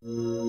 you